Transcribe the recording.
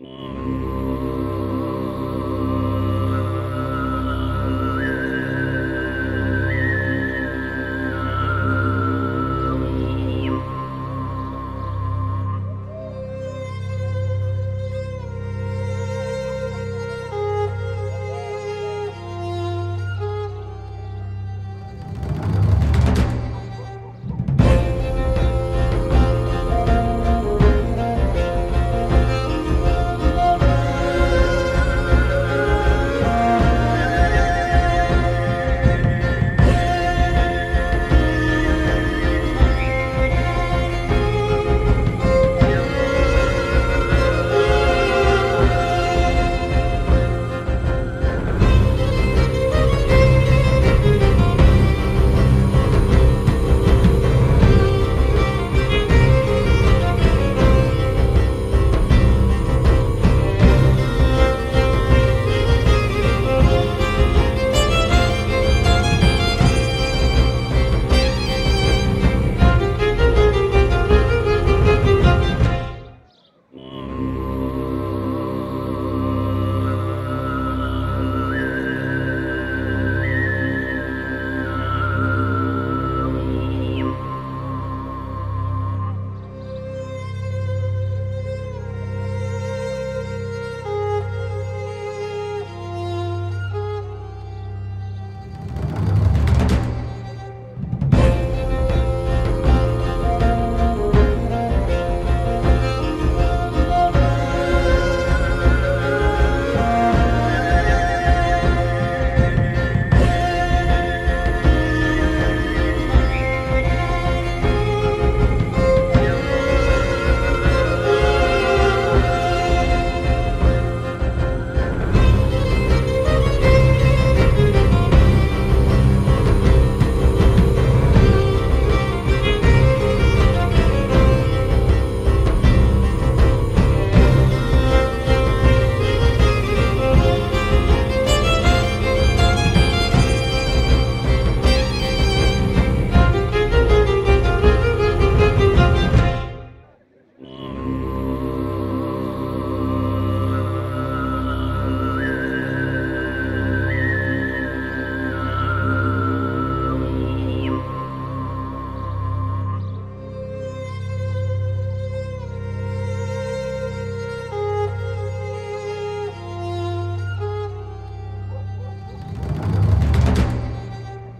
Mm.